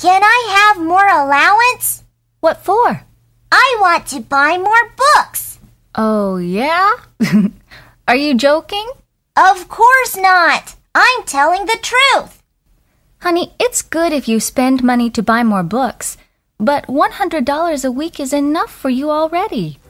Can I have more allowance? What for? I want to buy more books. Oh, yeah? Are you joking? Of course not. I'm telling the truth. Honey, it's good if you spend money to buy more books, but $100 a week is enough for you already.